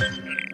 Gracias.